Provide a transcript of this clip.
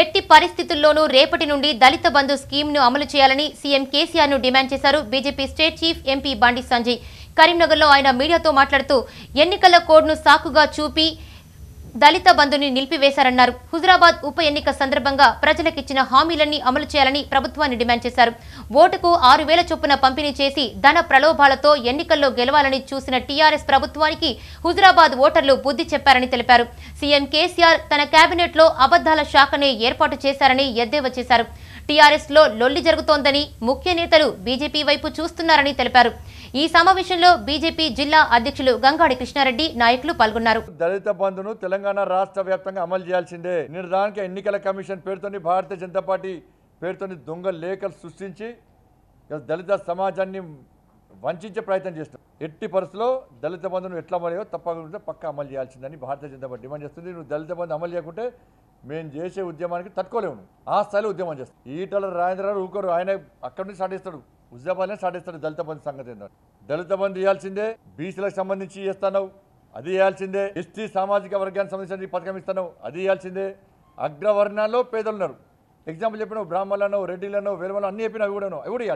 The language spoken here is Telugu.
ఎట్టి పరిస్థితుల్లోనూ రేపటి నుండి దళిత బంధు స్కీమ్ను అమలు చేయాలని సీఎం కేసీఆర్ను డిమాండ్ చేశారు BJP state chief MP Bandi Sanjay. కరీంనగర్లో ఆయన మీడియాతో మాట్లాడుతూ ఎన్నికల కోడ్ను సాకుగా చూపి దళిత బంధుని నిలిపివేశారన్నారు. హుజరాబాద్ ఉప ఎన్నిక సందర్భంగా ప్రజలకిచ్చిన హామీలన్నీ అమలు చేయాలని ప్రభుత్వాన్ని డిమాండ్ చేశారు. ఓటుకు ఆరు వేల చొప్పున పంపిణీ చేసి ధన ప్రలోభాలతో ఎన్నికల్లో గెలవాలని చూసిన టీఆర్ఎస్ ప్రభుత్వానికి హుజరాబాద్ ఓటర్లు బుద్ధి చెప్పారని తెలిపారు. సీఎం కేసీఆర్ తన కేబినెట్లో అబద్దాల శాఖనే ఏర్పాటు చేశారని ఎద్దేవా చేశారు. టీఆర్ఎస్లో లొల్లి జరుగుతోందని ముఖ్య నేతలు బీజేపీ వైపు చూస్తున్నారని తెలిపారు. ఈ సమావేశంలో బీజేపీ జిల్లా అధ్యక్షులు గంగాడి కృష్ణారెడ్డి నాయకులు పాల్గొన్నారు. దళిత బంధును తెలంగాణ తెలంగాణ రాష్ట్ర వ్యాప్తంగా అమలు చేయాల్సిందే. నిర్ధారణకి ఎన్నికల కమిషన్ పేరుతోని భారతీయ జనతా పార్టీ పేరుతోని దొంగ లేఖలు సృష్టించి దళిత సమాజాన్ని వంచే ప్రయత్నం చేస్తాం ఎట్టి పరిస్థితుల్లో దళిత బంధును ఎట్లా అమలు తప్పకుండా పక్క అమలు చేయాల్సిందని భారతీయ జనతా పార్టీ డిమాండ్ చేస్తుంది. నువ్వు దళిత బంధు అమలు చేయకుంటే మేము చేసే ఉద్యమానికి తట్టుకోలేము ఆ స్థాయిలో ఉద్యమం చేస్తాం. ఈటల రాజేంద్రరావు ఊకరు ఆయన అక్కడి నుంచి స్టార్ట్ చేస్తాడు. హుజాబాద్నే స్టార్ట్ చేస్తాడు దళిత బంధు సంగతి దళిత బంధు ఇవ్వాల్సిందే బీసీలకు సంబంధించి చేస్తాను అది ఇవ్వాల్సిందే ఎస్టీ సామాజిక వర్గానికి సంబంధించిన ఈ పథకం ఇస్తున్నావు అది ఇవ్వాల్సిందే అగ్రవర్ణాల్లో పేదలు ఉన్నారు. ఎగ్జాంపుల్ చెప్పినావు బ్రాహ్మణులను రెడ్డిలను వేలమలో అన్ని చెప్పినా అవి కూడా అవి కూడా